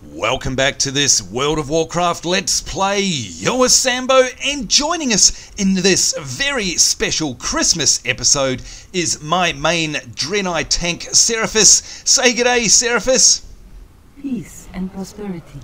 Welcome back to this World of Warcraft Let's Play. Yoa Sambo, and joining us in this very special Christmas episode is my main Draenei tank, Seraphis. Say g'day, Seraphis. Peace and prosperity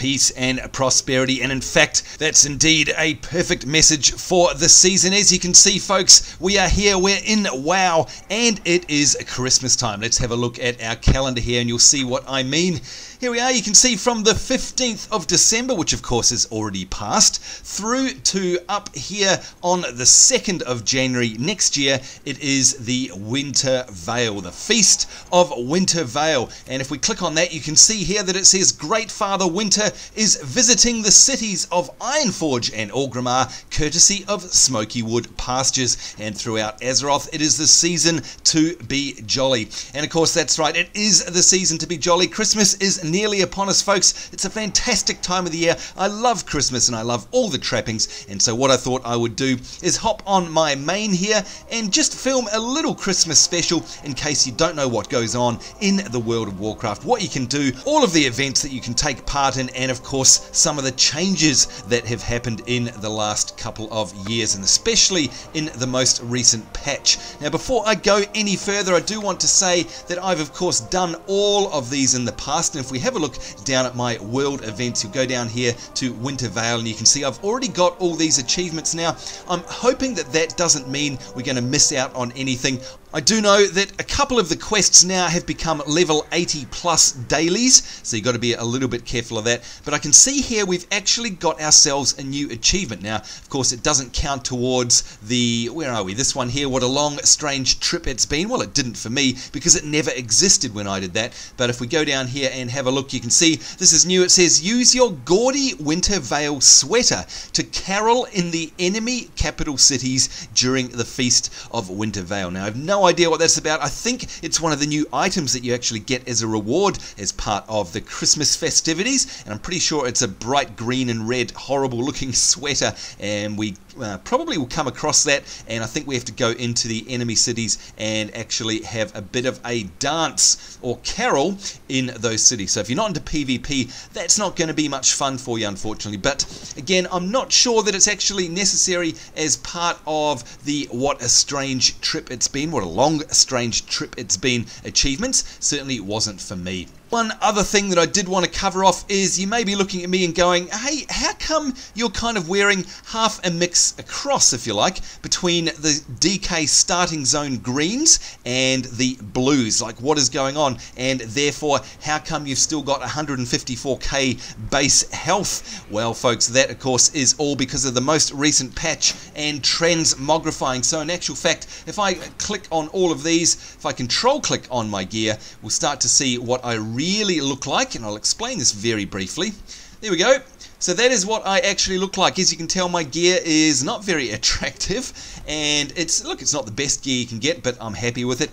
peace and prosperity. And in fact, that's indeed a perfect message for the season. As you can see, folks, we are here, we're in WoW, and it is Christmas time. Let's have a look at our calendar here, and you'll see what I mean. Here we are, you can see from the 15th of December, which of course is already passed, through to up here on the 2nd of January next year, it is the Winter Veil, the Feast of Winter Veil. And if we click on that, you can see here that it says Great Father Winter is visiting the cities of Ironforge and Orgrimmar, courtesy of Smoky Wood Pastures. And throughout Azeroth, it is the season to be jolly. And of course, that's right, it is the season to be jolly. Christmas is nearly upon us, folks. It's a fantastic time of the year. I love Christmas and I love all the trappings. And so, what I thought I would do is hop on my main here and just film a little Christmas special in case you don't know what goes on in the world of Warcraft, what you can do, all of the events that you can take part in, and of course, some of the changes that have happened in the last couple of years, and especially in the most recent patch. Now, before I go any further, I do want to say that I've, of course, done all of these in the past, and if we have a look down at my world events, you'll go down here to Winter Veil and you can see I've already got all these achievements now. I'm hoping that that doesn't mean we're going to miss out on anything. I do know that a couple of the quests now have become level 80 plus dailies, so you've got to be a little bit careful of that. But I can see here we've actually got ourselves a new achievement. Now, of course, it doesn't count towards the, where are we? This one here, what a long, strange trip it's been. Well, it didn't for me because it never existed when I did that. But if we go down here and have a look, you can see this is new. It says, use your gaudy Winter Veil sweater to carol in the enemy capital cities during the Feast of Winter Veil. Now, I've no idea what that's about. I think it's one of the new items that you actually get as a reward as part of the Christmas festivities, and I'm pretty sure it's a bright green and red, horrible looking sweater, and we uh, probably will come across that, and I think we have to go into the enemy cities and actually have a bit of a dance or carol in those cities. So if you're not into PvP, that's not going to be much fun for you, unfortunately. But again, I'm not sure that it's actually necessary as part of the What a Strange Trip It's Been, what a long, strange trip it's been achievements. Certainly wasn't for me. One other thing that I did want to cover off is you may be looking at me and going, hey, how come you're kind of wearing half a mix across, if you like, between the DK starting zone greens and the blues? Like, what is going on? And therefore, how come you've still got 154k base health? Well, folks, that of course is all because of the most recent patch and transmogrifying. So, in actual fact, if I click on all of these, if I control click on my gear, we'll start to see what I really really look like, and I'll explain this very briefly. There we go. So that is what I actually look like. As you can tell, my gear is not very attractive, and it's look, it's not the best gear you can get, but I'm happy with it.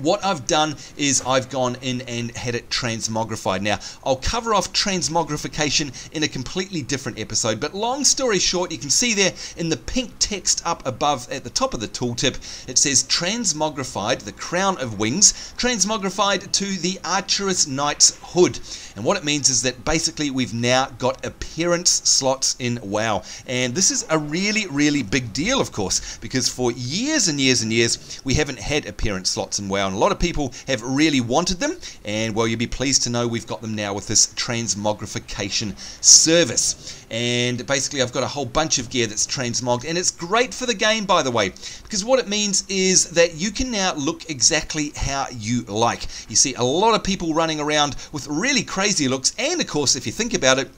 What I've done is I've gone in and had it transmogrified. Now, I'll cover off transmogrification in a completely different episode, but long story short, you can see there in the pink text up above at the top of the tooltip, it says transmogrified, the crown of wings, transmogrified to the Acherus Knight's hood. And what it means is that basically we've now got appearance slots in WoW. And this is a really, really big deal, of course, because for years and years and years, we haven't had appearance slots in WoW and a lot of people have really wanted them. And well, you'll be pleased to know we've got them now with this transmogrification service. And basically, I've got a whole bunch of gear that's transmogged, and it's great for the game, by the way, because what it means is that you can now look exactly how you like. You see a lot of people running around with really crazy looks, and of course, if you think about it,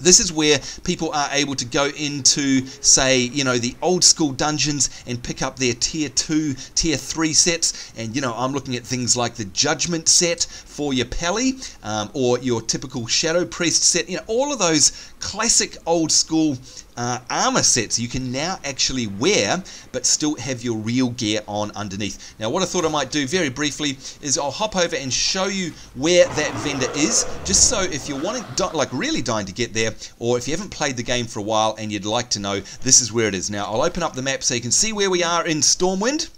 this is where people are able to go into, say, you know, the old school dungeons and pick up their tier 2, tier 3 sets. And, you know, I'm looking at things like the Judgment set for your Pally um, or your typical Shadow Priest set. You know, all of those classic old school uh, armor sets you can now actually wear but still have your real gear on underneath. Now what I thought I might do very briefly is I'll hop over and show you where that vendor is just so if you're wanting like really dying to get there or if you haven't played the game for a while and you'd like to know this is where it is. Now I'll open up the map so you can see where we are in Stormwind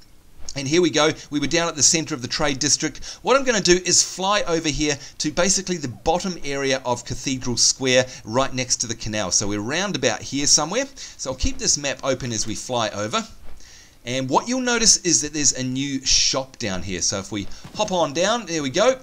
And here we go. We were down at the center of the trade district. What I'm going to do is fly over here to basically the bottom area of Cathedral Square, right next to the canal. So we're round about here somewhere. So I'll keep this map open as we fly over. And what you'll notice is that there's a new shop down here. So if we hop on down, there we go.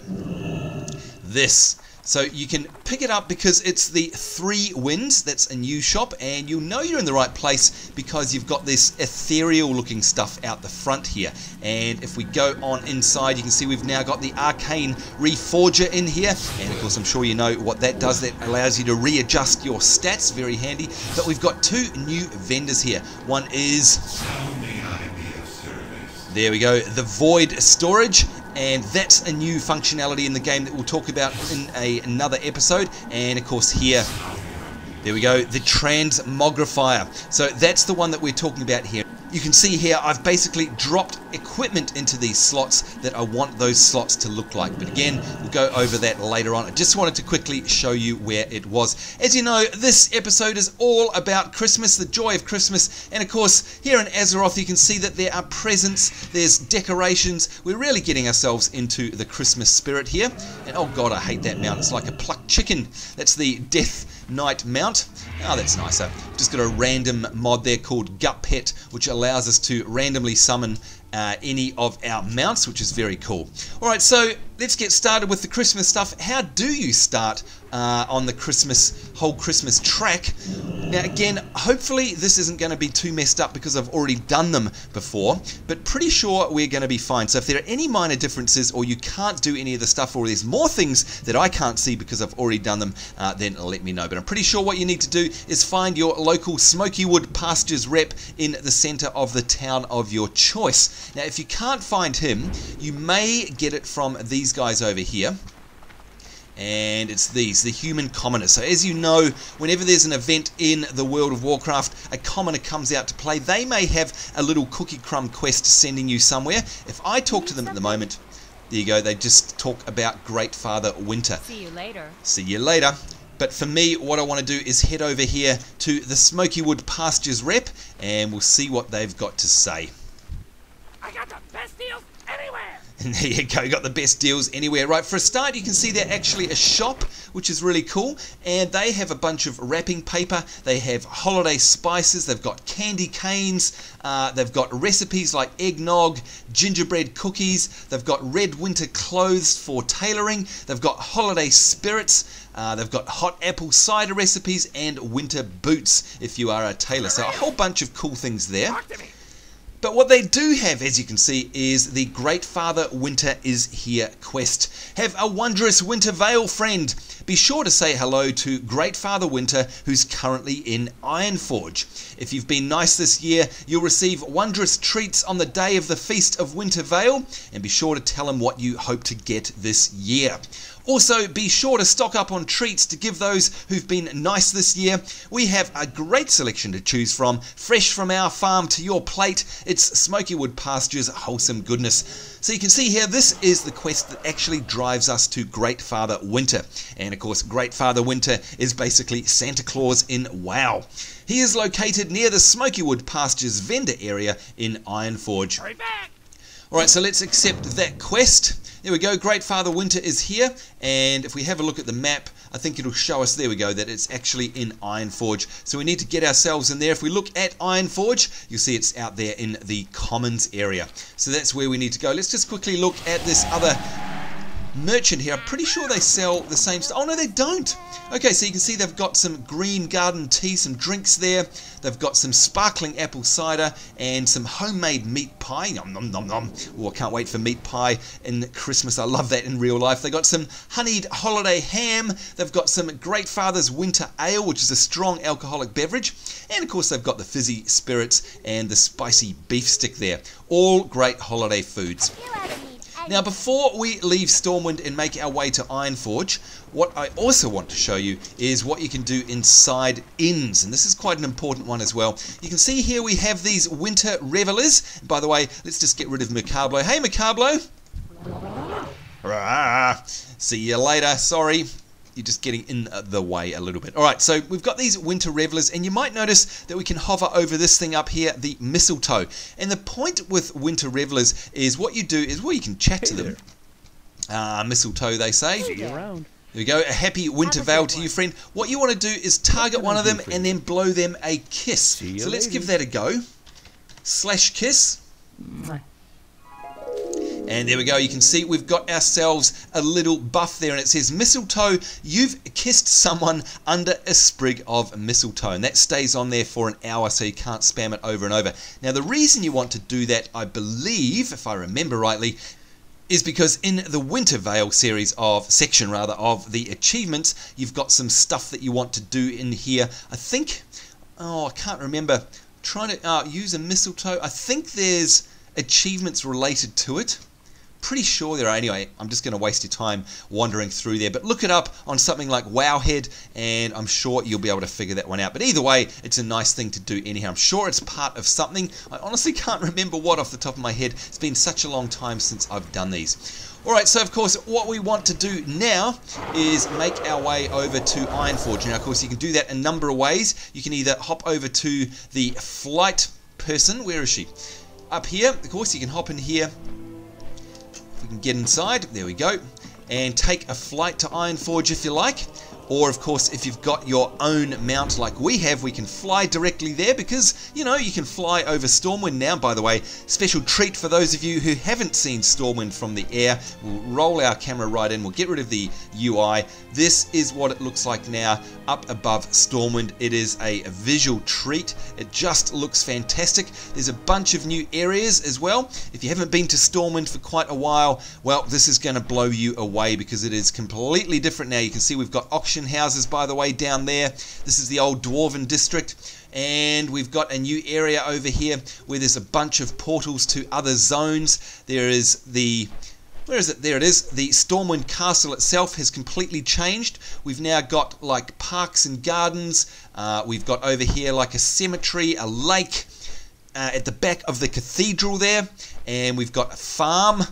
This so you can pick it up because it's the Three Winds. That's a new shop, and you'll know you're in the right place because you've got this ethereal looking stuff out the front here. And if we go on inside, you can see we've now got the Arcane Reforger in here. And of course, I'm sure you know what that does. That allows you to readjust your stats, very handy. But we've got two new vendors here. One is. There we go, the Void Storage, and that's a new functionality in the game that we'll talk about in a, another episode. And of course, here, there we go, the transmogrifier. So that's the one that we're talking about here. You can see here I've basically dropped equipment into these slots that I want those slots to look like. But again, we'll go over that later on. I just wanted to quickly show you where it was. As you know, this episode is all about Christmas, the joy of Christmas. And of course, here in Azeroth, you can see that there are presents, there's decorations. We're really getting ourselves into the Christmas spirit here. And oh god, I hate that mount. It's like a plucked chicken. That's the Death Knight mount. Oh, that's nicer. Just got a random mod there called GupPet, which allows us to randomly summon uh, any of our mounts, which is very cool. All right, so let's get started with the Christmas stuff. How do you start uh, on the Christmas whole Christmas track? Now, again, hopefully this isn't going to be too messed up because I've already done them before, but pretty sure we're going to be fine. So if there are any minor differences or you can't do any of the stuff or there's more things that I can't see because I've already done them, uh, then let me know. But I'm pretty sure what you need to do is find your local Smokywood Pastures rep in the center of the town of your choice. Now, if you can't find him, you may get it from these guys over here and it's these, the human commoners. So as you know, whenever there's an event in the World of Warcraft, a commoner comes out to play. They may have a little cookie crumb quest sending you somewhere. If I talk to them at the moment, there you go, they just talk about Great Father Winter. See you later. See you later. But for me, what I want to do is head over here to the Smokywood Pastures rep, and we'll see what they've got to say. I got the best deals anywhere. And there you go, you got the best deals anywhere. Right, for a start, you can see they're actually a shop, which is really cool. And they have a bunch of wrapping paper. They have holiday spices. They've got candy canes. Uh, they've got recipes like eggnog, gingerbread cookies. They've got red winter clothes for tailoring. They've got holiday spirits. Uh, they've got hot apple cider recipes and winter boots if you are a tailor. So a whole bunch of cool things there. But what they do have, as you can see, is the Great Father Winter is Here quest. Have a wondrous winter veil, friend. Be sure to say hello to Great Father Winter, who's currently in Ironforge. If you've been nice this year, you'll receive wondrous treats on the day of the Feast of Winter Veil, and be sure to tell him what you hope to get this year. Also, be sure to stock up on treats to give those who've been nice this year. We have a great selection to choose from, fresh from our farm to your plate. It's Smokywood Pastures wholesome goodness. So you can see here, this is the quest that actually drives us to Great Father Winter. And of course, Great Father Winter is basically Santa Claus in WoW. He is located near the Smokywood Pastures vendor area in Ironforge. Alright, so let's accept that quest. There we go, Great Father Winter is here, and if we have a look at the map, I think it'll show us, there we go, that it's actually in Ironforge. So we need to get ourselves in there. If we look at Ironforge, you'll see it's out there in the Commons area. So that's where we need to go. Let's just quickly look at this other merchant here. I'm pretty sure they sell the same stuff. Oh, no, they don't. Okay, so you can see they've got some green garden tea, some drinks there. They've got some sparkling apple cider and some homemade meat pie. Nom, nom, nom, nom. Oh, I can't wait for meat pie in Christmas. I love that in real life. They've got some honeyed holiday ham. They've got some Great Father's Winter Ale, which is a strong alcoholic beverage. And of course, they've got the fizzy spirits and the spicy beef stick there. All great holiday foods. Now, before we leave Stormwind and make our way to Ironforge, what I also want to show you is what you can do inside inns, and this is quite an important one as well. You can see here we have these winter revelers. By the way, let's just get rid of Macablo. Hey, Macablo! See you later. Sorry. You're just getting in the way a little bit. All right, so we've got these winter revelers, and you might notice that we can hover over this thing up here, the mistletoe. And the point with winter revelers is what you do is, well, you can chat Hey to them. there. Ah, mistletoe, they say. See you around. There we go. A happy winter Have a veil good to you, friend. What you want to do is target one of them and then blow them a kiss. See you So let's give that a go. Slash kiss. Mwah. And there we go. You can see we've got ourselves a little buff there, and it says mistletoe. You've kissed someone under a sprig of mistletoe, and that stays on there for an hour, so you can't spam it over and over. Now, the reason you want to do that, I believe, if I remember rightly, is because in the Winter Veil series of section rather of the achievements, you've got some stuff that you want to do in here. I think, oh, I can't remember. trying to uh, use a mistletoe. I think there's achievements related to it. Pretty sure there are. Anyway, I'm just going to waste your time wandering through there. But look it up on something like Wowhead, and I'm sure you'll be able to figure that one out. But either way, it's a nice thing to do anyhow. I'm sure it's part of something. I honestly can't remember what off the top of my head. It's been such a long time since I've done these. Alright, so of course, what we want to do now is make our way over to Ironforge. Now, of course, you can do that a number of ways. You can either hop over to the flight person. Where is she? Up here, of course, you can hop in here. We can get inside, there we go. And take a flight to Ironforge if you like. Or, of course, if you've got your own mount like we have, we can fly directly there because, you know, you can fly over Stormwind now. By the way, special treat for those of you who haven't seen Stormwind from the air. We'll roll our camera right in, we'll get rid of the UI. This is what it looks like now up above Stormwind. It is a visual treat. It just looks fantastic. There's a bunch of new areas as well. If you haven't been to Stormwind for quite a while, well, this is going to blow you away because it is completely different now. You can see we've got auction houses, by the way, down there. This is the old Dwarven district. And we've got a new area over here where there's a bunch of portals to other zones. There is the where is it? There it is. The Stormwind Castle itself has completely changed. We've now got like parks and gardens. Uh, we've got over here like a cemetery, a lake uh, at the back of the cathedral there, and we've got a farm,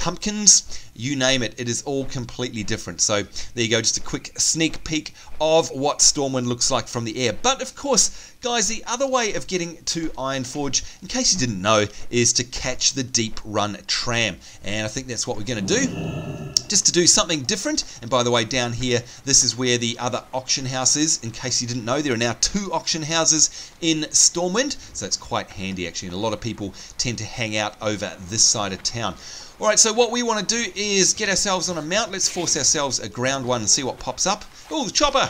pumpkins, you name it. It is all completely different. So there you go, just a quick sneak peek of what Stormwind looks like from the air. But of course, guys, the other way of getting to Ironforge, in case you didn't know, is to catch the Deep Run tram, and I think that's what we're going to do just to do something different. And by the way, down here, this is where the other auction house is. In case you didn't know, there are now two auction houses in Stormwind, so it's quite handy actually. And a lot of people tend to hang out over this side of town. All right, so what we want to do is get ourselves on a mount. Let's force ourselves a ground one and see what pops up. Oh, chopper!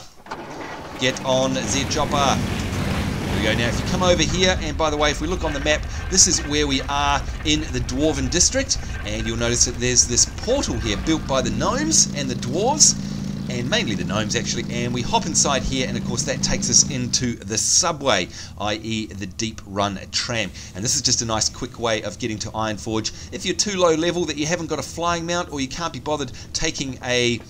Get on the chopper. There we go. Now, if you come over here, and by the way, if we look on the map, this is where we are in the Dwarven district, and you'll notice that there's this portal here built by the gnomes and the dwarves, and mainly the gnomes actually. And we hop inside here, and of course, that takes us into the subway, i.e., the Deep Run tram. And this is just a nice, quick way of getting to Ironforge. If you're too low level that you haven't got a flying mount, or you can't be bothered taking a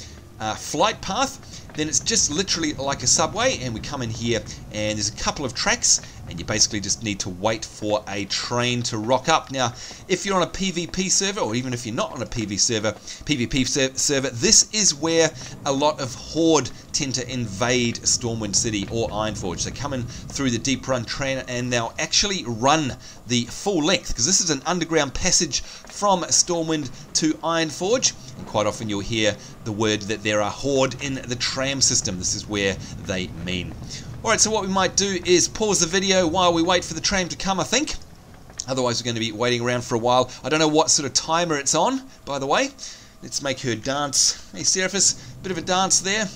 uh, flight path, then it's just literally like a subway and we come in here and there's a couple of tracks and you basically just need to wait for a train to rock up. Now, if you're on a PvP server or even if you're not on a PV server, PvP ser- server, this is where a lot of Horde tend to invade Stormwind City or Ironforge. They come in through the Deep Run train and they'll actually run the full length because this is an underground passage from Stormwind to Ironforge and quite often you'll hear the word that there are Horde in the tram system. This is where they mean. Alright, so what we might do is pause the video while we wait for the tram to come, I think. Otherwise, we're going to be waiting around for a while. I don't know what sort of timer it's on, by the way. Let's make her dance. Hey, Seraphis, bit of a dance there.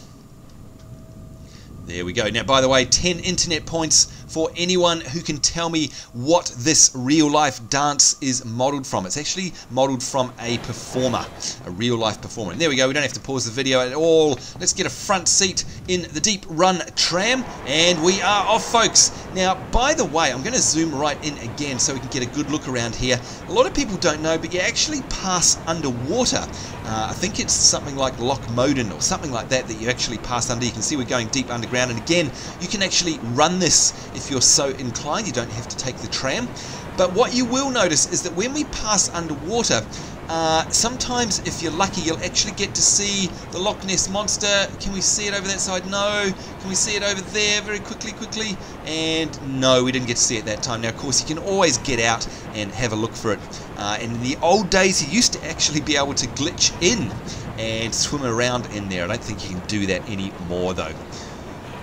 There we go. Now, by the way, 10 internet points for anyone who can tell me what this real life dance is modeled from. It's actually modeled from a performer, a real life performer. And there we go. We don't have to pause the video at all. Let's get a front seat in the Deep Run tram, and we are off, folks. Now, by the way, I'm going to zoom right in again so we can get a good look around here. A lot of people don't know, but you actually pass underwater. Uh, I think it's something like Loch Modan or something like that that you actually pass under. You can see we're going deep underground, and again, you can actually run this if you're so inclined. You don't have to take the tram. But what you will notice is that when we pass underwater, uh, sometimes, if you're lucky, you'll actually get to see the Loch Ness Monster. Can we see it over that side? No. Can we see it over there? Very quickly, quickly. And no, we didn't get to see it that time. Now, of course, you can always get out and have a look for it. Uh, and in the old days, you used to actually be able to glitch in and swim around in there. I don't think you can do that anymore, though.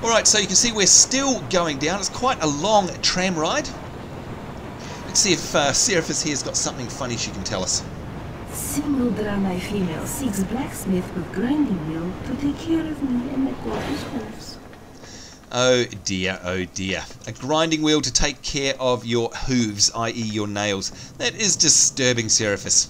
Alright, so you can see we're still going down. It's quite a long tram ride. Let's see if uh, Seraphis here's got something funny she can tell us. Single Draenei female seeks blacksmith with grinding wheel to take care of me and my quarters hooves. Oh dear, oh dear. A grinding wheel to take care of your hooves, i.e., your nails. That is disturbing, Seraphis.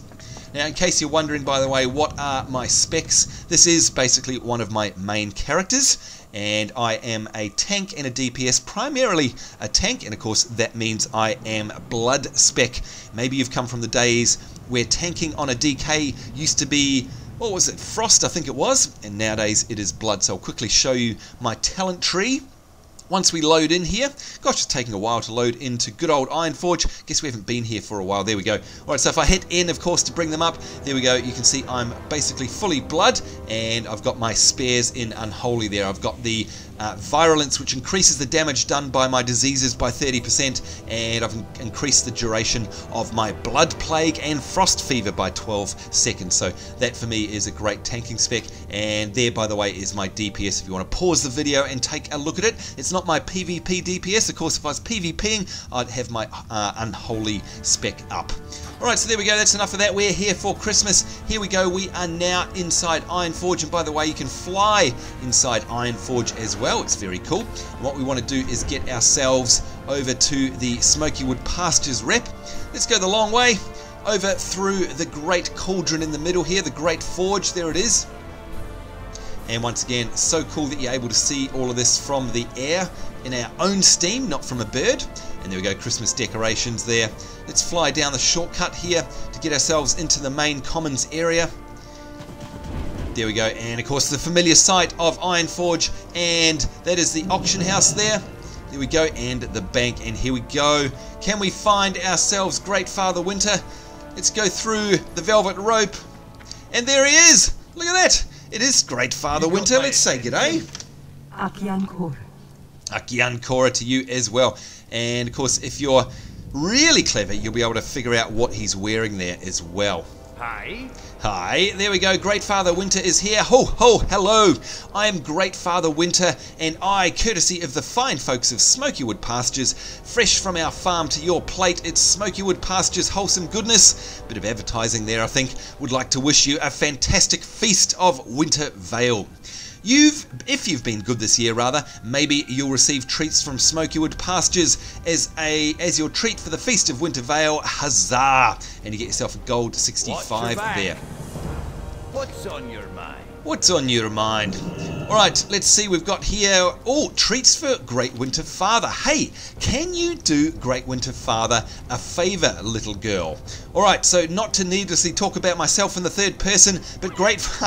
Now, in case you're wondering, by the way, what are my specs, this is basically one of my main characters. And I am a tank and a DPS, primarily a tank, and of course, that means I am blood spec. Maybe you've come from the days where tanking on a DK used to be what was it, Frost, I think it was, and nowadays it is Blood. So I'll quickly show you my talent tree. Once we load in here, gosh, it's taking a while to load into good old Ironforge. Guess we haven't been here for a while. There we go. All right, so if I hit N, of course, to bring them up, there we go. You can see I'm basically fully blood, and I've got my spares in Unholy there. I've got the uh, Virulence, which increases the damage done by my diseases by 30%, and I've increased the duration of my Blood Plague and Frost Fever by 12 seconds. So that for me is a great tanking spec, and there, by the way, is my DPS. If you want to pause the video and take a look at it, it's not my PvP DPS. Of course, if I was PvPing, I'd have my uh, Unholy spec up. Alright, so there we go. That's enough of that. We're here for Christmas. Here we go. We are now inside Ironforge. And by the way, you can fly inside Ironforge as well. It's very cool. And what we want to do is get ourselves over to the Smokywood Pastures rep. Let's go the long way. Over through the Great Cauldron in the middle here. The Great Forge. There it is. And once again, so cool that you're able to see all of this from the air in our own steam, not from a bird. And there we go, Christmas decorations there. Let's fly down the shortcut here to get ourselves into the main commons area. There we go, and of course the familiar site of Ironforge, and that is the auction house there. There we go, and the bank, and here we go. Can we find ourselves Great Father Winter? Let's go through the velvet rope. And there he is! Look at that! It is Great Father Winter. Let's say g'day. Akian Akian Kora to you as well. And of course, if you're really clever, you'll be able to figure out what he's wearing there as well. Hi. Hi, there we go. Great Father Winter is here. Ho, ho, hello. I am Great Father Winter, and I, courtesy of the fine folks of Smokywood Pastures, fresh from our farm to your plate, it's Smokywood Pastures wholesome goodness. Bit of advertising there, I think. Would like to wish you a fantastic feast of Winter Veil. You've, if you've been good this year, rather, maybe you'll receive treats from Smokywood Pastures as a as your treat for the feast of Winter Veil. Huzzah! And you get yourself a gold 65 there. What's on your mind? What's on your mind? Alright, let's see. We've got here. Oh, treats for Great Winter Father. Hey, can you do Great Winter Father a favour, little girl? Alright, so not to needlessly talk about myself in the third person, but Great.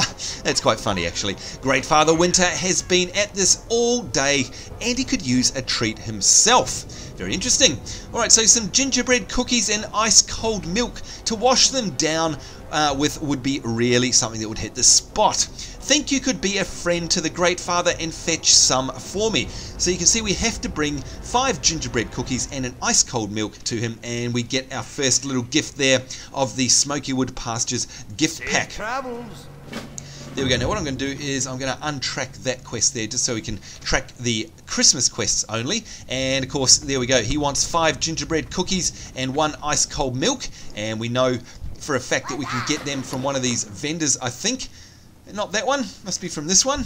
That's quite funny, actually. Great Father Winter has been at this all day and he could use a treat himself. Very interesting. Alright, so some gingerbread cookies and ice cold milk to wash them down uh, with would be really something that would hit the spot. Think you could be a friend to the Great Father and fetch some for me. So you can see we have to bring five gingerbread cookies and an ice cold milk to him, and we get our first little gift there of the Smokywood Pastures gift pack. There we go. Now what I'm going to do is I'm going to untrack that quest there just so we can track the Christmas quests only. And of course, there we go. He wants five gingerbread cookies and one ice cold milk. And we know for a fact that we can get them from one of these vendors, I think. Not that one. Must be from this one.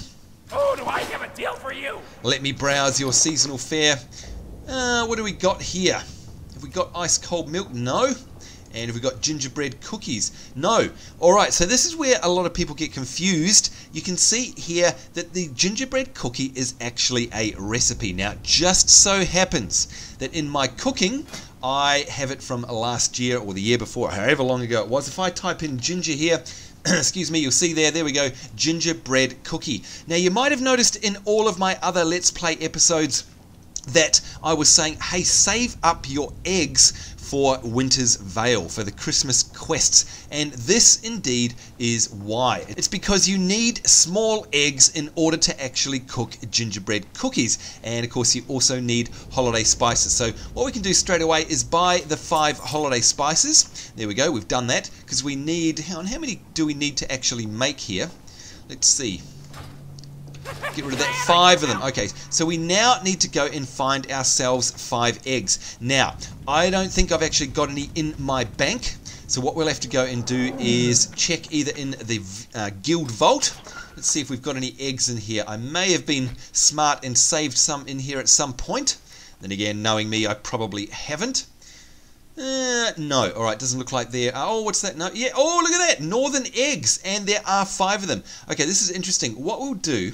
Oh, do I have a deal for you? Let me browse your seasonal fare. Uh, what do we got here? Have we got ice cold milk? No. And have we got gingerbread cookies? No. Alright, so this is where a lot of people get confused. You can see here that the gingerbread cookie is actually a recipe. Now, it just so happens that in my cooking, I have it from last year or the year before, however long ago it was. If I type in ginger here, excuse me, you'll see there, there we go, gingerbread cookie. Now, you might have noticed in all of my other Let's Play episodes that I was saying, hey, save up your eggs for Winter's Veil, for the Christmas quests. And this indeed is why. It's because you need small eggs in order to actually cook gingerbread cookies. And of course, you also need holiday spices. So, what we can do straight away is buy the five holiday spices. There we go, we've done that because we need, how, how many do we need to actually make here? Let's see. Get rid of that. Five of them. Okay, so we now need to go and find ourselves five eggs. Now, I don't think I've actually got any in my bank. So what we'll have to go and do is check either in the uh, guild vault. Let's see if we've got any eggs in here. I may have been smart and saved some in here at some point. Then again, knowing me, I probably haven't. Uh, no, all right, doesn't look like there. Oh, what's that? No, yeah. Oh, look at that, northern eggs, and there are five of them. Okay, this is interesting. What we'll do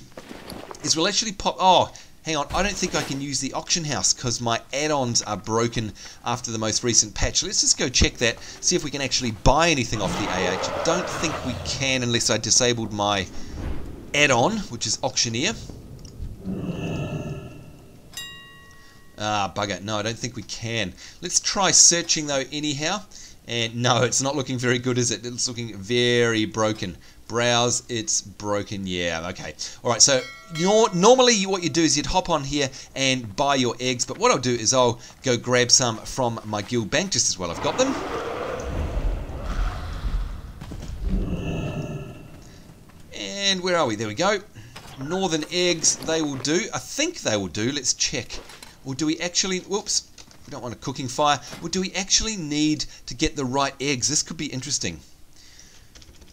is we'll actually pop. Oh, hang on. I don't think I can use the auction house because my add-ons are broken after the most recent patch. Let's just go check that, see if we can actually buy anything off the AH. Don't think we can unless I disabled my add-on, which is auctioneer. Ah, bugger. No, I don't think we can. Let's try searching though anyhow. And no, it's not looking very good, is it? It's looking very broken. Browse, it's broken. Yeah, okay. All right, so normally what you do is you'd hop on here and buy your eggs. But what I'll do is I'll go grab some from my guild bank just as well I've got them. And where are we? There we go. Northern eggs, they will do. I think they will do. Let's check. Or do we actually, whoops, we don't want a cooking fire. Or do we actually need to get the right eggs? This could be interesting.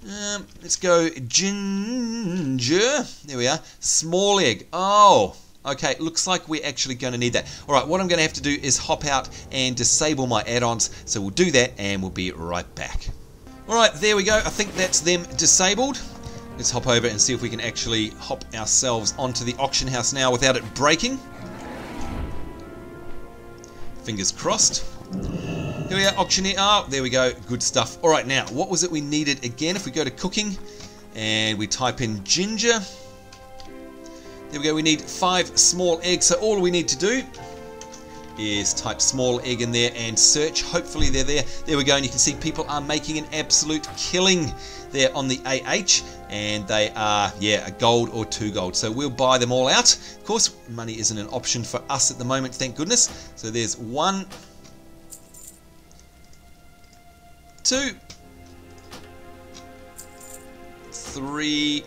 Um, let's go ginger. There we are. Small egg. Oh, okay. Looks like we're actually going to need that. All right, what I'm going to have to do is hop out and disable my add-ons. So we'll do that and we'll be right back. All right, there we go. I think that's them disabled. Let's hop over and see if we can actually hop ourselves onto the auction house now without it breaking. Fingers crossed. Here we are, auctioneer. Oh, there we go. Good stuff. All right, now, what was it we needed again? If we go to cooking and we type in ginger. There we go. We need five small eggs. So all we need to do is type small egg in there and search. Hopefully they're there. There we go. And you can see people are making an absolute killing there on the AH. And they are, yeah, a gold or two gold. So we'll buy them all out. Of course, money isn't an option for us at the moment, thank goodness. So there's one, two, three,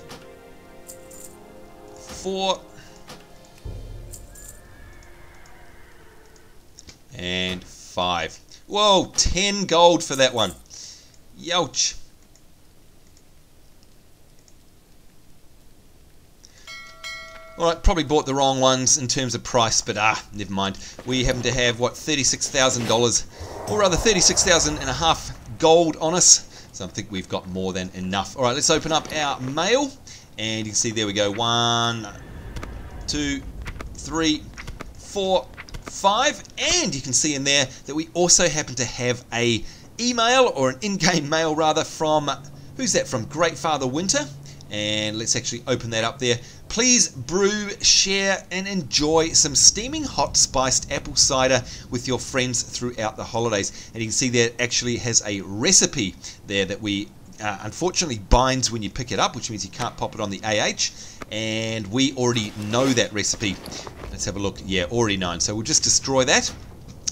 four, and five. Whoa, 10 gold for that one. Youch. Alright, probably bought the wrong ones in terms of price, but ah, never mind. We happen to have, what, $36,000, or rather 36,000 and a half gold on us. So I think we've got more than enough. Alright, let's open up our mail. And you can see there we go. One, two, three, four, five. And you can see in there that we also happen to have a email, or an in-game mail rather, from, who's that, from Great Father Winter. And let's actually open that up there. Please brew, share, and enjoy some steaming hot spiced apple cider with your friends throughout the holidays. And you can see there actually has a recipe there that we uh, unfortunately binds when you pick it up, which means you can't pop it on the AH. And we already know that recipe. Let's have a look. Yeah, already known. So we'll just destroy that.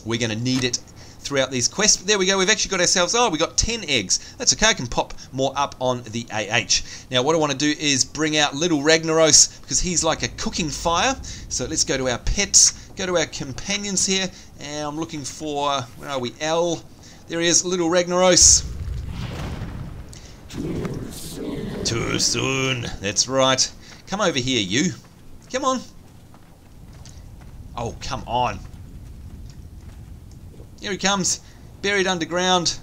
We're going to need it throughout these quests. There we go, we've actually got ourselves, oh, we got 10 eggs. That's okay, I can pop more up on the AH. Now what I want to do is bring out little Ragnaros, because he's like a cooking fire. So let's go to our pets, go to our companions here, and I'm looking for, where are we, L. There he is, little Ragnaros. Too soon. That's right. Come over here, you. Come on. Oh, come on. Here he comes, buried underground.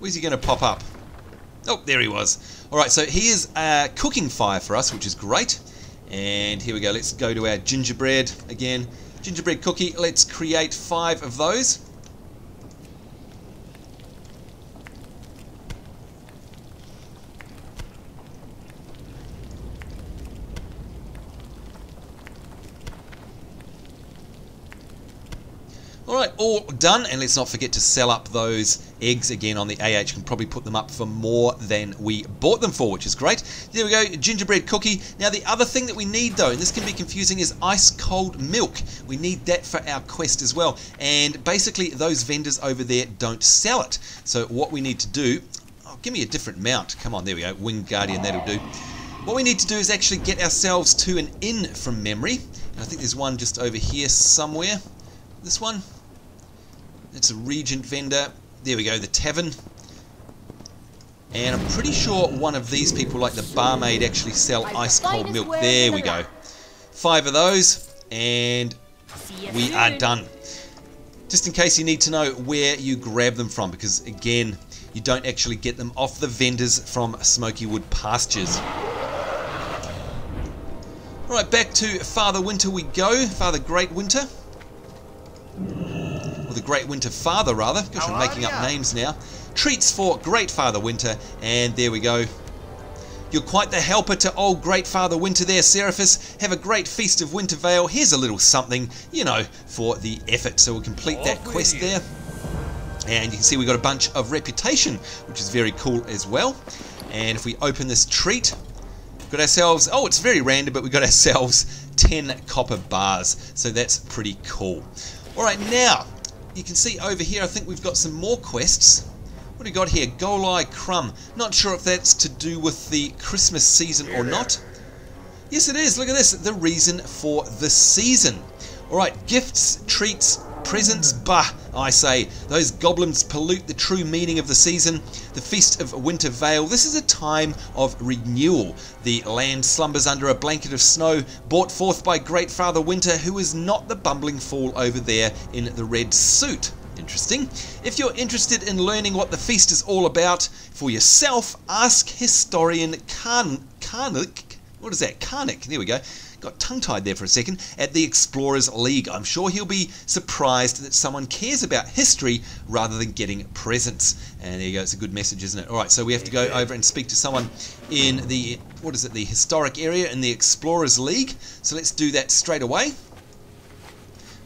Where's he going to pop up? Oh, there he was. All right, so he is a cooking fire for us, which is great. And here we go. Let's go to our gingerbread again. Gingerbread cookie. Let's create five of those. Alright, all done, and let's not forget to sell up those eggs again on the AH. Can probably put them up for more than we bought them for, which is great. There we go, gingerbread cookie. Now the other thing that we need though, and this can be confusing, is ice cold milk. We need that for our quest as well. And basically those vendors over there don't sell it. So what we need to do, oh, give me a different mount. Come on, there we go, Winged Guardian, that'll do. What we need to do is actually get ourselves to an inn from memory. And I think there's one just over here somewhere. This one? It's a Regent vendor. There we go, the tavern. And I'm pretty sure one of these people, like the barmaid, actually sell ice cold milk. There we go. Five of those, and we are done. Just in case you need to know where you grab them from, because again, you don't actually get them off the vendors from Smoky Wood Pastures. Alright, back to Father Winter we go. Father Great Winter the Great Winter Father rather. Gosh, I'm making up names now. Treats for Great Father Winter, and there we go. You're quite the helper to old Great Father Winter there, Seraphis. Have a great feast of Winter Veil. Here's a little something, you know, for the effort. So we'll complete that quest there. And you can see we've got a bunch of reputation, which is very cool as well. And if we open this treat, got ourselves, oh, it's very random, but we got ourselves 10 copper bars. So that's pretty cool. All right, now you can see over here, I think we've got some more quests. What do we got here? Goli Krumm. Not sure if that's to do with the Christmas season or not. Yes, it is. Look at this. The reason for the season. All right, gifts, treats, presents, hmm. bah, I say. Those goblins pollute the true meaning of the season. The Feast of Winter Veil. This is a time of renewal. The land slumbers under a blanket of snow, brought forth by Great Father Winter, who is not the bumbling fool over there in the red suit. Interesting. If you're interested in learning what the feast is all about for yourself, ask historian Karn Karnik. What is that? Karnik. There we go got tongue tied there for a second, at the Explorers League. I'm sure he'll be surprised that someone cares about history rather than getting presents. And there you go, it's a good message, isn't it? All right, so we have to go over and speak to someone in the, what is it, the historic area in the Explorers League. So let's do that straight away.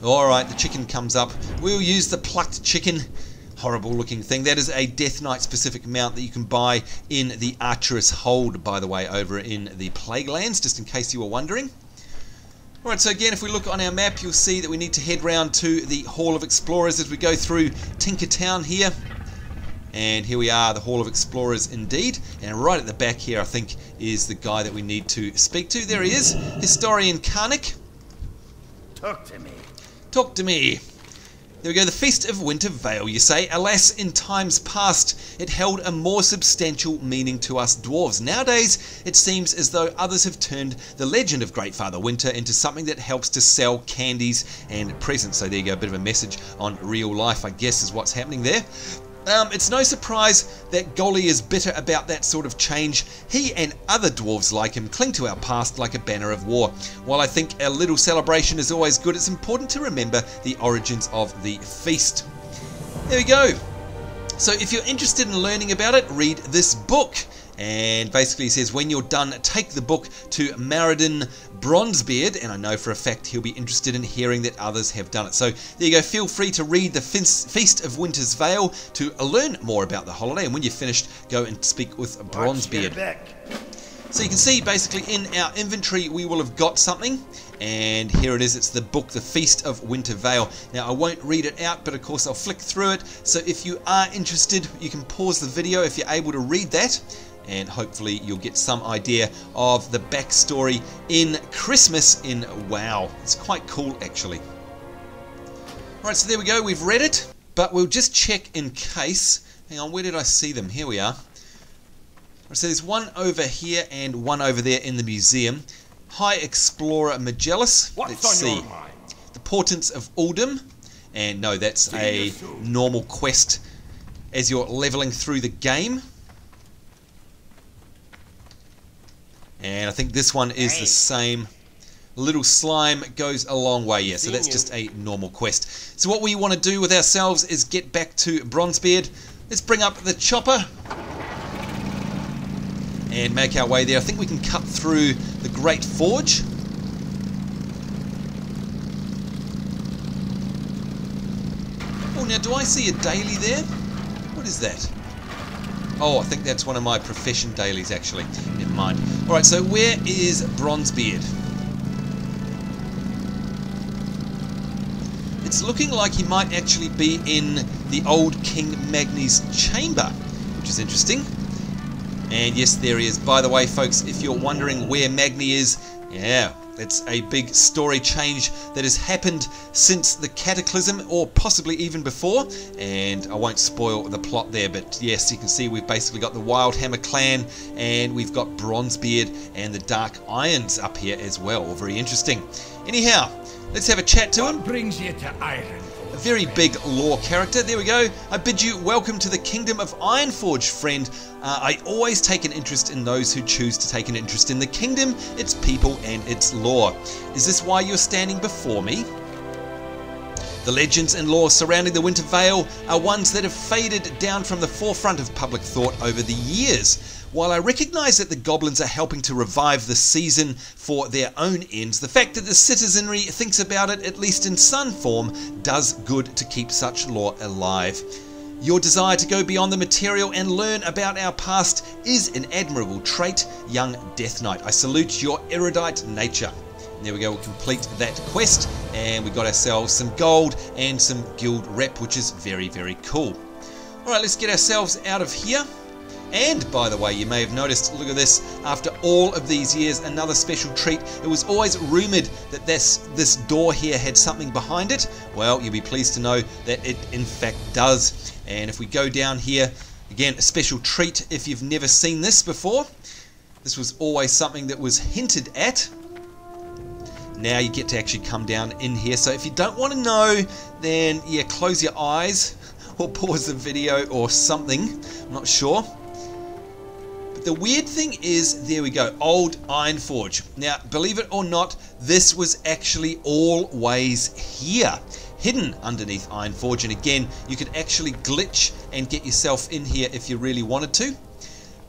All right, the chicken comes up. We'll use the plucked chicken horrible looking thing. That is a Death Knight specific mount that you can buy in the Acherus Hold, by the way, over in the Plaguelands, just in case you were wondering. Alright, so again, if we look on our map, you'll see that we need to head round to the Hall of Explorers as we go through Tinker Town here. And here we are, the Hall of Explorers indeed. And right at the back here, I think, is the guy that we need to speak to. There he is, Historian Karnik. Talk to me. Talk to me. There we go, the Feast of Winter Veil, you say. Alas, in times past, it held a more substantial meaning to us dwarves. Nowadays, it seems as though others have turned the legend of Great Father Winter into something that helps to sell candies and presents. So there you go, a bit of a message on real life, I guess, is what's happening there. Um, it's no surprise that Goli is bitter about that sort of change. He and other dwarves like him cling to our past like a banner of war. While I think a little celebration is always good, it's important to remember the origins of the feast. There we go. So if you're interested in learning about it, read this book. And basically he says, when you're done, take the book to Muradin Bronzebeard, and I know for a fact he'll be interested in hearing that others have done it. So there you go, feel free to read the Feast of Winter's Veil to learn more about the holiday, and when you're finished, go and speak with Bronzebeard. So you can see basically in our inventory we will have got something. And here it is. It's the book The Feast of Winter Veil. Now I won't read it out but of course I'll flick through it. So if you are interested you can pause the video if you're able to read that and hopefully you'll get some idea of the backstory in Christmas in WoW. It's quite cool actually. Alright, so there we go, we've read it, but we'll just check in case. Hang on, where did I see them? Here we are. So there's one over here and one over there in the museum. High Explorer Magellas. What's Let's on see. your mind? The Portents of Uldum. And no, that's a normal quest as you're leveling through the game. And I think this one is the same. Little slime goes a long way, yeah, so that's just a normal quest. So what we want to do with ourselves is get back to Bronzebeard. Let's bring up the chopper and make our way there. I think we can cut through the Great Forge. Oh, now, do I see a daily there? What is that? Oh, I think that's one of my profession dailies, actually. Never mind. Alright, so where is Bronzebeard? It's looking like he might actually be in the old King Magni's chamber, which is interesting. And yes, there he is. By the way, folks, if you're wondering where Magni is, yeah, it's a big story change that has happened since the Cataclysm, or possibly even before. And I won't spoil the plot there, but yes, you can see we've basically got the Wildhammer clan, and we've got Bronzebeard and the Dark Irons up here as well. Very interesting. Anyhow, let's have a chat to him. What brings you to Iron? Very big lore character. There we go. I bid you welcome to the kingdom of Ironforge, friend. Uh, I always take an interest in those who choose to take an interest in the kingdom, its people, and its lore. Is this why you're standing before me? The legends and lore surrounding the Winter Veil are ones that have faded down from the forefront of public thought over the years. While I recognise that the goblins are helping to revive the season for their own ends, the fact that the citizenry thinks about it, at least in some form, does good to keep such lore alive. Your desire to go beyond the material and learn about our past is an admirable trait, young Death Knight. I salute your erudite nature. There we go, we'll complete that quest, and we got ourselves some gold and some guild rep, which is very, very cool. Alright, let's get ourselves out of here. And by the way, you may have noticed, look at this, after all of these years, another special treat. It was always rumoured that this, this door here had something behind it. Well, you'll be pleased to know that it in fact does. And if we go down here, again, a special treat if you've never seen this before. This was always something that was hinted at. Now you get to actually come down in here. So if you don't want to know, then yeah, close your eyes or pause the video or something. I'm not sure. The weird thing is, there we go, old Ironforge. Now, believe it or not, this was actually always here, hidden underneath Ironforge. And again, you could actually glitch and get yourself in here if you really wanted to.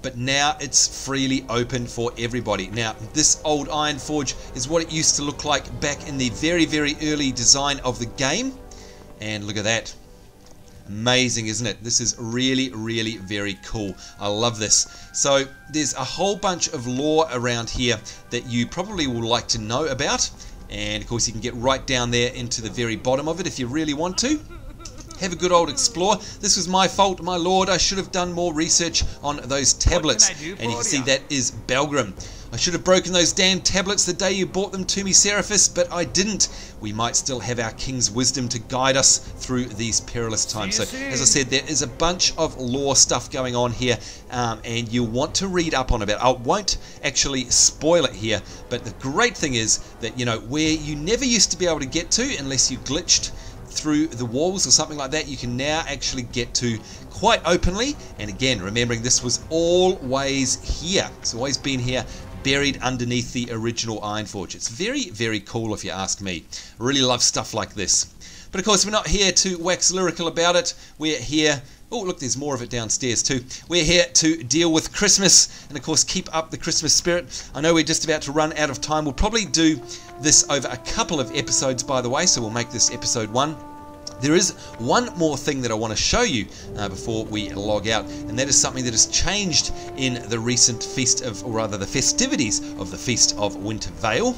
But now it's freely open for everybody. Now, this old Ironforge is what it used to look like back in the very, very early design of the game. And look at that. Amazing, isn't it? This is really, really very cool. I love this. So there's a whole bunch of lore around here that you probably will like to know about. And of course you can get right down there into the very bottom of it if you really want to. Have a good old explore. This was my fault, my lord. I should have done more research on those tablets. And you can see that is Belgrum. I should have broken those damn tablets the day you bought them to me, Seraphis, but I didn't. We might still have our king's wisdom to guide us through these perilous times. So, as I said, there is a bunch of lore stuff going on here, um, and you'll want to read up on it. I won't actually spoil it here, but the great thing is that, you know, where you never used to be able to get to unless you glitched through the walls or something like that, you can now actually get to quite openly. And again, remembering this was always here. It's always been here buried underneath the original Ironforge. It's very, very cool if you ask me. I really love stuff like this. But of course, we're not here to wax lyrical about it. We're here Oh, look, there's more of it downstairs too. We're here to deal with Christmas and, of course, keep up the Christmas spirit. I know we're just about to run out of time. We'll probably do this over a couple of episodes, by the way, so we'll make this episode one. There is one more thing that I want to show you uh, before we log out, and that is something that has changed in the recent feast of, or rather, the festivities of the Feast of Winter Veil.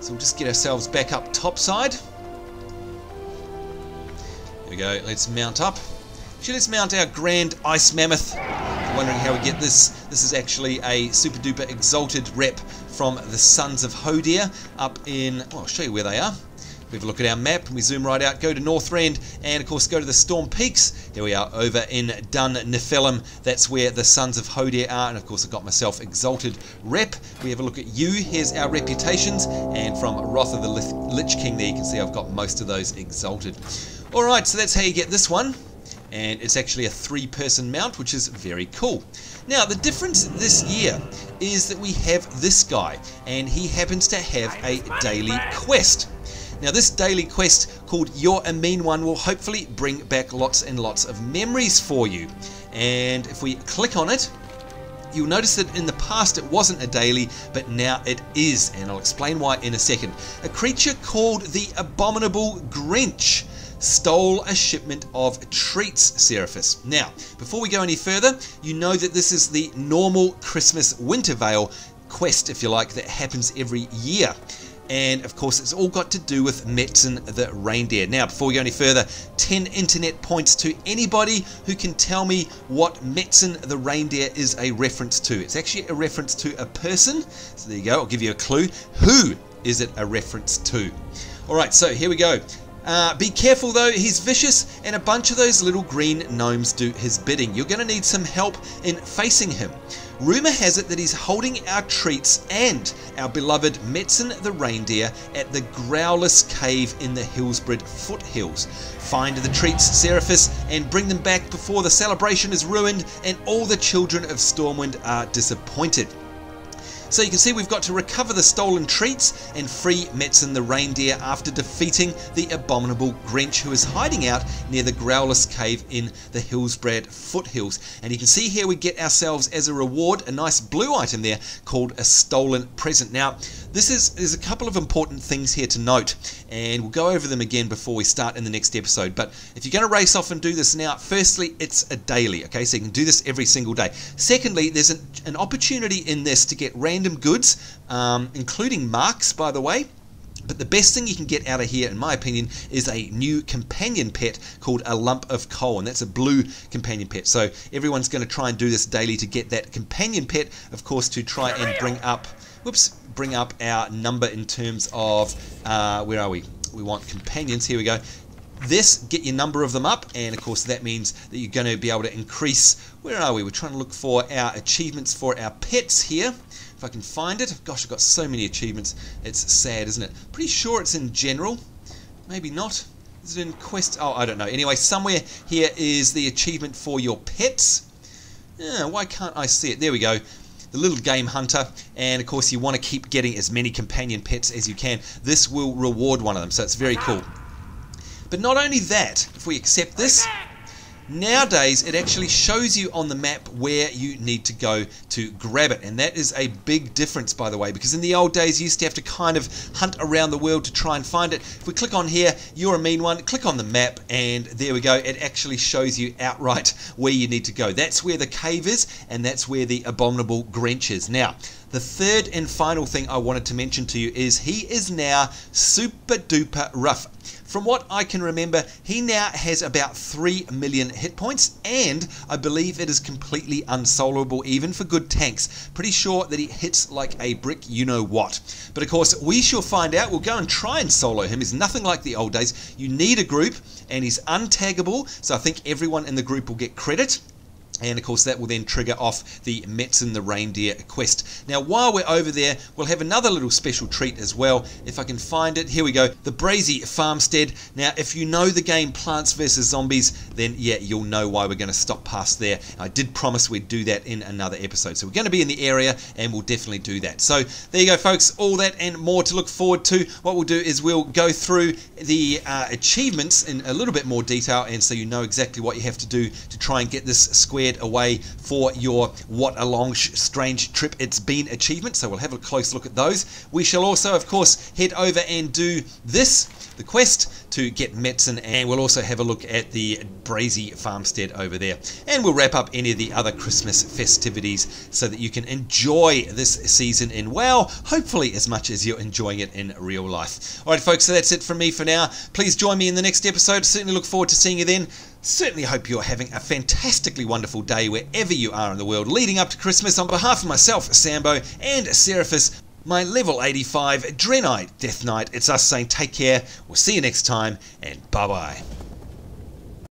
So we'll just get ourselves back up topside. There we go, let's mount up. Actually, let's mount our Grand Ice Mammoth. wondering how we get this, this is actually a super duper exalted rep from the Sons of Hodir up in, well, I'll show you where they are. We have a look at our map and we zoom right out, go to Northrend, and of course go to the Storm Peaks. Here we are over in Dun Niffelem. That's where the Sons of Hodir are, and of course I've got myself Exalted Rep. We have a look at you. Here's our reputations, and from Wrath of the Lich King there you can see I've got most of those Exalted. Alright, so that's how you get this one and it's actually a three person mount which is very cool. Now the difference this year is that we have this guy and he happens to have a daily quest. Now this daily quest called You're a Mean One will hopefully bring back lots and lots of memories for you. And if we click on it, you'll notice that in the past it wasn't a daily, but now it is, and I'll explain why in a second. A creature called the Abominable Grinch stole a shipment of treats, Seraphis. Now, before we go any further, you know that this is the normal Christmas Winter Veil quest, if you like, that happens every year and of course it's all got to do with Metzen the reindeer. Now before we go any further, 10 internet points to anybody who can tell me what Metzen the reindeer is a reference to. It's actually a reference to a person, so there you go, I'll give you a clue. Who is it a reference to? Alright, so here we go. Uh, be careful though, he's vicious and a bunch of those little green gnomes do his bidding. You're going to need some help in facing him. Rumour has it that he's holding our treats and our beloved Metzen the reindeer at the Growless Cave in the Hillsbrad foothills. Find the treats, Seraphis, and bring them back before the celebration is ruined and all the children of Stormwind are disappointed. So you can see we've got to recover the stolen treats and free Metzen the reindeer after defeating the abominable Grinch who is hiding out near the Growless Cave in the Hillsbrad foothills. And you can see here we get ourselves as a reward a nice blue item there called a stolen present. Now this is there's a couple of important things here to note and we'll go over them again before we start in the next episode. But if you're going to race off and do this now, firstly it's a daily, okay? So you can do this every single day. Secondly, there's an, an opportunity in this to get random goods, um, including marks, by the way. But the best thing you can get out of here, in my opinion, is a new companion pet called a lump of coal, and that's a blue companion pet. So everyone's going to try and do this daily to get that companion pet, of course, to try and bring up, whoops, bring up our number in terms of uh, where are we? We want companions. Here we go. This get your number of them up, and of course that means that you're going to be able to increase. Where are we? We're trying to look for our achievements for our pets here. If I can find it. Gosh, I've got so many achievements. It's sad, isn't it? Pretty sure it's in general. Maybe not. Is it in quest? Oh, I don't know. Anyway, somewhere here is the achievement for your pets. Yeah, why can't I see it? There we go. The little game hunter, and of course you want to keep getting as many companion pets as you can. This will reward one of them, so it's very cool. But not only that, if we accept this, Nowadays, it actually shows you on the map where you need to go to grab it. And that is a big difference, by the way, because in the old days, you used to have to kind of hunt around the world to try and find it. If we click on here, you're a mean one, click on the map, and there we go. It actually shows you outright where you need to go. That's where the cave is, and that's where the abominable Grinch is. Now, the third and final thing I wanted to mention to you is he is now super duper rough. From what I can remember, he now has about 3 million hit points, and I believe it is completely unsoloable even for good tanks. Pretty sure that he hits like a brick you know what. But of course, we shall find out. We'll go and try and solo him. He's nothing like the old days. You need a group, and he's untaggable, so I think everyone in the group will get credit and of course that will then trigger off the Metzen the Reindeer quest. Now while we're over there, we'll have another little special treat as well. If I can find it, here we go. The Brazie Farmstead. Now if you know the game Plants vs Zombies, then yeah, you'll know why we're going to stop past there. I did promise we'd do that in another episode. So we're going to be in the area and we'll definitely do that. So there you go folks, all that and more to look forward to. What we'll do is we'll go through the uh, achievements in a little bit more detail and so you know exactly what you have to do to try and get this square squared away for your What a Long Strange Trip It's Been achievement. So we'll have a close look at those. We shall also, of course, head over and do this, the quest, to get Metzen, and we'll also have a look at the Brazie Farmstead over there. And we'll wrap up any of the other Christmas festivities so that you can enjoy this season in WoW, hopefully as much as you're enjoying it in real life. Alright folks, so that's it from me for now. Please join me in the next episode. Certainly look forward to seeing you then. Certainly hope you're having a fantastically wonderful day wherever you are in the world leading up to Christmas. On behalf of myself, Sambonz, and Seraphis, my level 85 Draenei Death Knight, it's us saying take care, we'll see you next time, and bye bye.